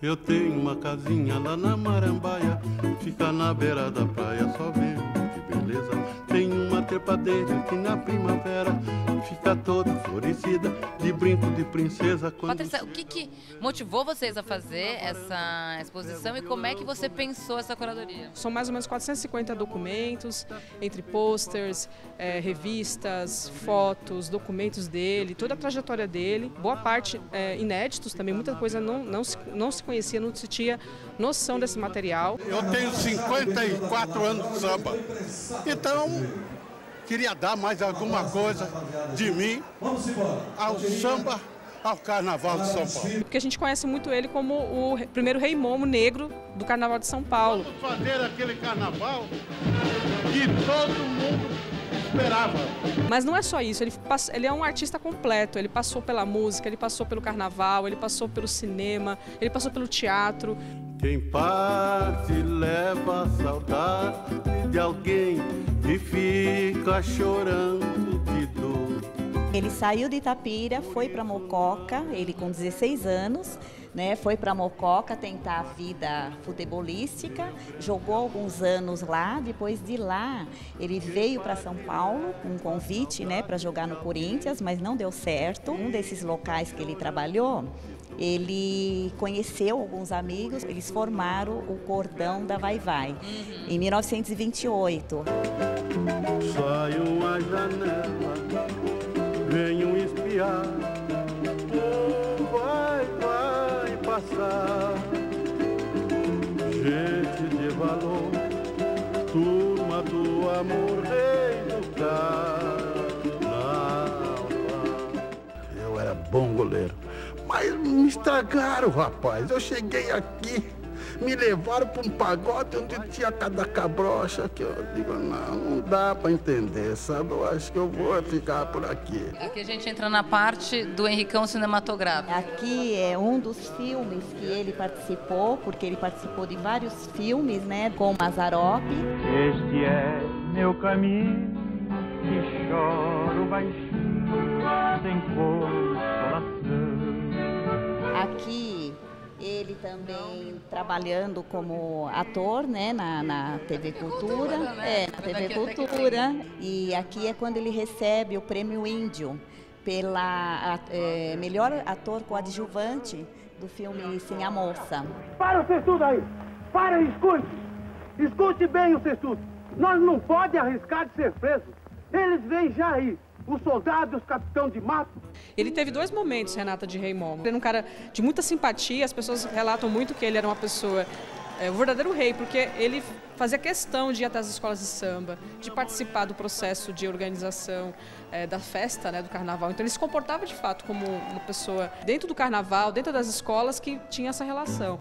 Eu tenho uma casinha lá na Marambaia, fica na beira da praia, só ver que beleza. Tem trepadeira que na primavera fica toda florescida, de brinco de princesa. Patrícia, o que, que motivou vocês a fazer essa exposição e como é que você pensou essa curadoria? São mais ou menos 450 documentos, entre posters, é, revistas, fotos, documentos dele, toda a trajetória dele, boa parte é, inéditos também, muita coisa não, não, se, não se conhecia, não se tinha noção desse material. Eu tenho 54 anos de samba, então queria dar mais alguma coisa de mim ao samba ao Carnaval de São Paulo. Porque a gente conhece muito ele como o primeiro rei momo negro do Carnaval de São Paulo. Vamos fazer aquele carnaval que todo mundo esperava. Mas não é só isso, ele, ele é um artista completo. Ele passou pela música, ele passou pelo carnaval, ele passou pelo cinema, ele passou pelo teatro. Quem parte leva a saudade de alguém fica chorando de dor. Ele saiu de Itapira, foi para Mococa, ele com 16 anos, né, foi para Mococa tentar a vida futebolística, jogou alguns anos lá, depois de lá ele veio para São Paulo com um convite né, para jogar no Corinthians, mas não deu certo. Um desses locais que ele trabalhou, ele conheceu alguns amigos, eles formaram o cordão da Vai Vai, em 1928. Sai uma janela, venham espiar, vai, vai passar, gente de valor, turma do amor, rei do. Eu era bom goleiro mas me estragaram, rapaz. Eu cheguei aqui, me levaram para um pagode onde tinha cada cabrocha que eu digo, não, não dá para entender, sabe? Eu acho que eu vou ficar por aqui. Aqui a gente entra na parte do Henricão cinematográfico. Aqui é um dos filmes que ele participou, porque ele participou de vários filmes, né, com Mazarop. Este é meu caminho, que choro baixinho, sem consolação. Aqui também trabalhando como ator, né, na, na TV Cultura, é, na TV Cultura. E aqui é quando ele recebe o prêmio Índio pela é, melhor ator coadjuvante do filme Sim a Moça. Para vocês tudo aí! Para e escute! Escute bem vocês tudo! Nós não podemos arriscar de ser presos. Eles vêm já aí os soldados, os capitão de mato. Ele teve dois momentos, Renata, de Rei Momo. Ele era um cara de muita simpatia, as pessoas relatam muito que ele era uma pessoa é, o verdadeiro rei, porque ele fazia questão de ir até as escolas de samba, de participar do processo de organização é, da festa, né, do carnaval. Então ele se comportava de fato como uma pessoa dentro do carnaval, dentro das escolas que tinha essa relação.